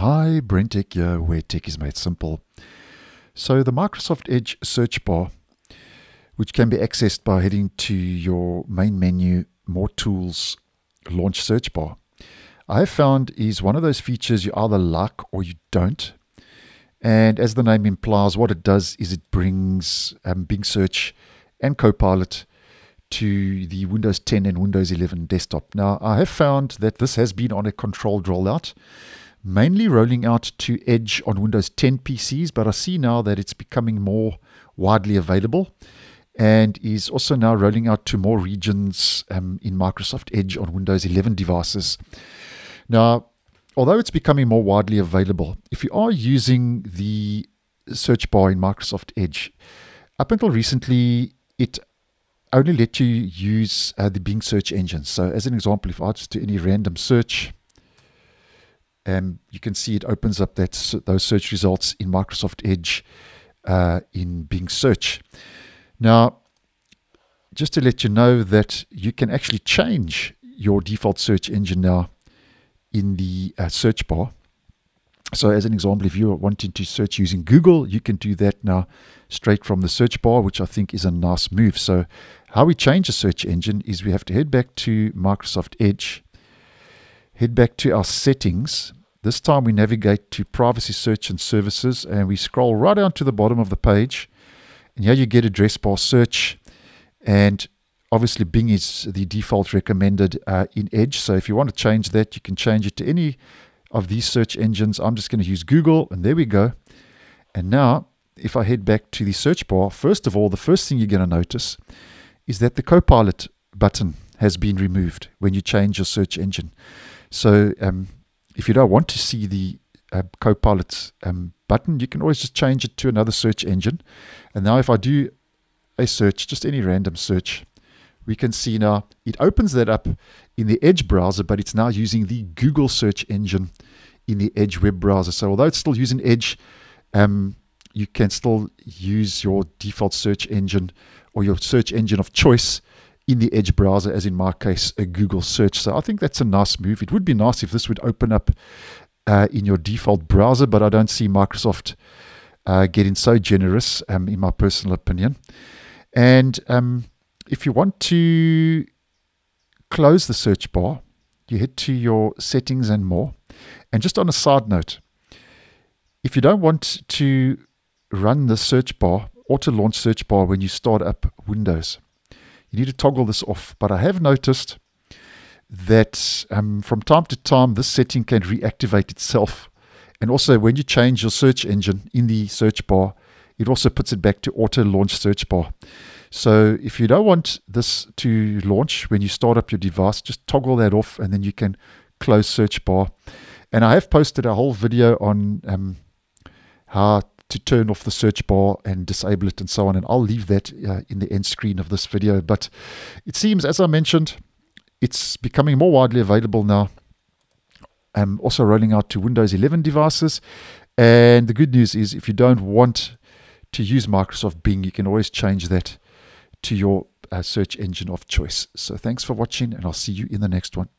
Hi, BrenTech here, where tech is made simple. So, the Microsoft Edge search bar, which can be accessed by heading to your main menu, More Tools, Launch Search Bar, I have found is one of those features you either like or you don't. And as the name implies, what it does is it brings um, Bing Search and Copilot to the Windows 10 and Windows 11 desktop. Now, I have found that this has been on a controlled rollout mainly rolling out to Edge on Windows 10 PCs, but I see now that it's becoming more widely available and is also now rolling out to more regions um, in Microsoft Edge on Windows 11 devices. Now, although it's becoming more widely available, if you are using the search bar in Microsoft Edge, up until recently, it only let you use uh, the Bing search engine. So, as an example, if I just do any random search, and you can see it opens up that those search results in Microsoft Edge uh, in Bing Search. Now, just to let you know that you can actually change your default search engine now in the uh, search bar. So, as an example, if you're wanting to search using Google, you can do that now straight from the search bar, which I think is a nice move. So, how we change a search engine is we have to head back to Microsoft Edge head back to our settings. This time we navigate to privacy search and services and we scroll right down to the bottom of the page. And here you get address bar search. And obviously Bing is the default recommended uh, in Edge. So if you want to change that, you can change it to any of these search engines. I'm just going to use Google and there we go. And now if I head back to the search bar, first of all, the first thing you're going to notice is that the Copilot button has been removed when you change your search engine. So um, if you don't want to see the uh, Copilot um, button, you can always just change it to another search engine. And now if I do a search, just any random search, we can see now it opens that up in the Edge browser, but it's now using the Google search engine in the Edge web browser. So although it's still using Edge, um, you can still use your default search engine or your search engine of choice in the Edge browser, as in my case, a Google search. So I think that's a nice move. It would be nice if this would open up uh, in your default browser, but I don't see Microsoft uh, getting so generous, um, in my personal opinion. And um, if you want to close the search bar, you head to your settings and more. And just on a side note, if you don't want to run the search bar, auto launch search bar when you start up Windows, you need to toggle this off. But I have noticed that um, from time to time, this setting can reactivate itself. And also, when you change your search engine in the search bar, it also puts it back to auto launch search bar. So if you don't want this to launch when you start up your device, just toggle that off and then you can close search bar. And I have posted a whole video on um, how to turn off the search bar and disable it and so on. And I'll leave that uh, in the end screen of this video. But it seems, as I mentioned, it's becoming more widely available now. I'm also rolling out to Windows 11 devices. And the good news is if you don't want to use Microsoft Bing, you can always change that to your uh, search engine of choice. So thanks for watching and I'll see you in the next one.